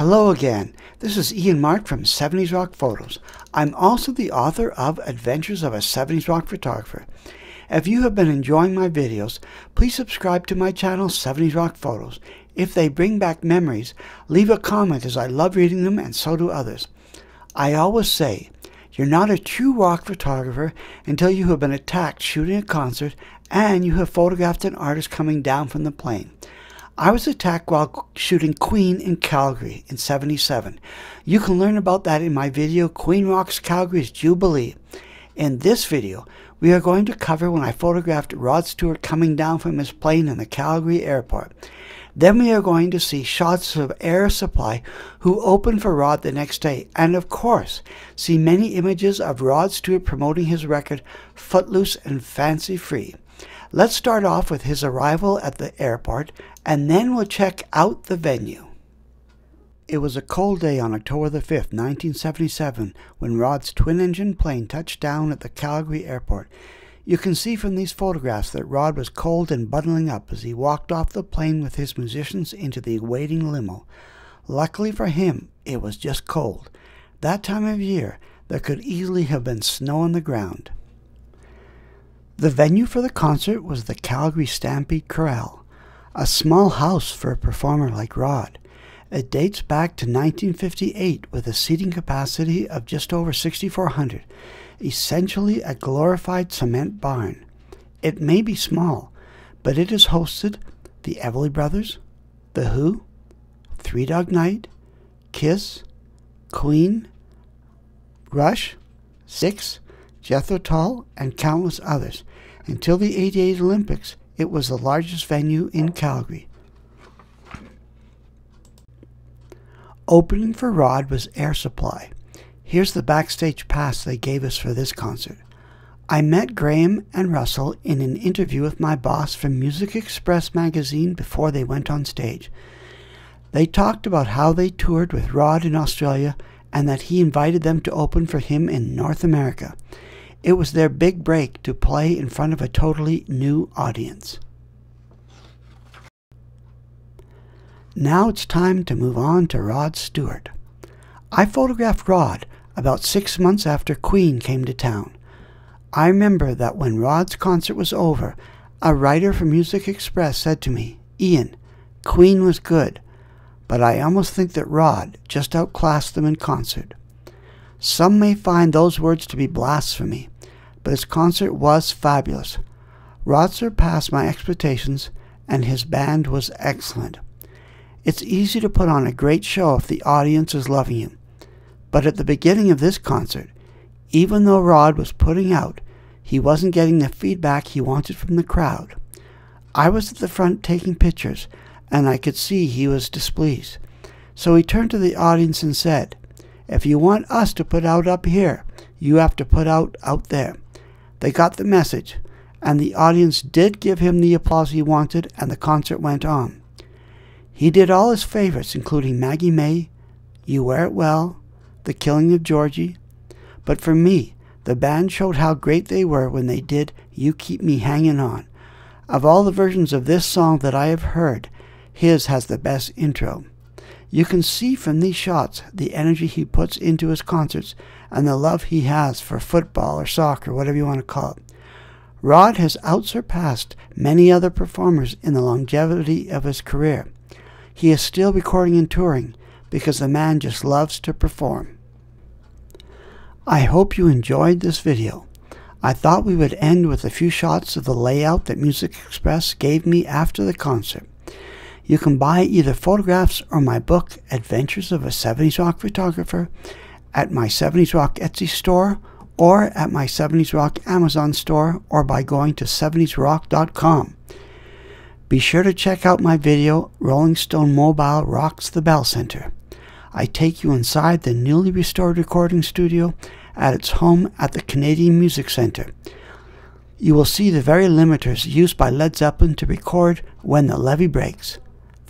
Hello again. This is Ian Mark from 70s Rock Photos. I'm also the author of Adventures of a 70s Rock Photographer. If you have been enjoying my videos, please subscribe to my channel 70s Rock Photos. If they bring back memories, leave a comment as I love reading them and so do others. I always say, you're not a true rock photographer until you have been attacked shooting a concert and you have photographed an artist coming down from the plane. I was attacked while shooting Queen in Calgary in 77. You can learn about that in my video Queen Rocks Calgary's Jubilee. In this video, we are going to cover when I photographed Rod Stewart coming down from his plane in the Calgary airport. Then we are going to see shots of Air Supply, who opened for Rod the next day, and of course, see many images of Rod Stewart promoting his record Footloose and Fancy Free. Let's start off with his arrival at the airport, and then we'll check out the venue. It was a cold day on October the 5th, 1977, when Rod's twin-engine plane touched down at the Calgary airport. You can see from these photographs that Rod was cold and bundling up as he walked off the plane with his musicians into the waiting limo. Luckily for him, it was just cold. That time of year, there could easily have been snow on the ground. The venue for the concert was the Calgary Stampede Corral, a small house for a performer like Rod. It dates back to 1958 with a seating capacity of just over 6,400 essentially a glorified cement barn. It may be small, but it has hosted the Everly Brothers, The Who, Three Dog Night, Kiss, Queen, Rush, Styx, Jethro Tull, and countless others. Until the 88 Olympics, it was the largest venue in Calgary. Opening for Rod was Air Supply. Here's the backstage pass they gave us for this concert. I met Graham and Russell in an interview with my boss from Music Express magazine before they went on stage. They talked about how they toured with Rod in Australia and that he invited them to open for him in North America. It was their big break to play in front of a totally new audience. Now it's time to move on to Rod Stewart. I photographed Rod about six months after Queen came to town. I remember that when Rod's concert was over, a writer from Music Express said to me, Ian, Queen was good, but I almost think that Rod just outclassed them in concert. Some may find those words to be blasphemy, but his concert was fabulous. Rod surpassed my expectations, and his band was excellent. It's easy to put on a great show if the audience is loving you. But at the beginning of this concert, even though Rod was putting out, he wasn't getting the feedback he wanted from the crowd. I was at the front taking pictures, and I could see he was displeased. So he turned to the audience and said, If you want us to put out up here, you have to put out out there. They got the message, and the audience did give him the applause he wanted, and the concert went on. He did all his favorites, including Maggie May, You Wear It Well, the killing of Georgie. But for me, the band showed how great they were when they did You Keep Me Hanging On. Of all the versions of this song that I have heard, his has the best intro. You can see from these shots the energy he puts into his concerts and the love he has for football or soccer, whatever you want to call it. Rod has outsurpassed many other performers in the longevity of his career. He is still recording and touring, because the man just loves to perform. I hope you enjoyed this video. I thought we would end with a few shots of the layout that Music Express gave me after the concert. You can buy either photographs or my book, Adventures of a 70s Rock Photographer, at my 70s Rock Etsy store or at my 70s Rock Amazon store or by going to 70srock.com. Be sure to check out my video, Rolling Stone Mobile Rocks the Bell Center. I take you inside the newly restored recording studio at its home at the Canadian Music Centre. You will see the very limiters used by Led Zeppelin to record When the Levee Breaks.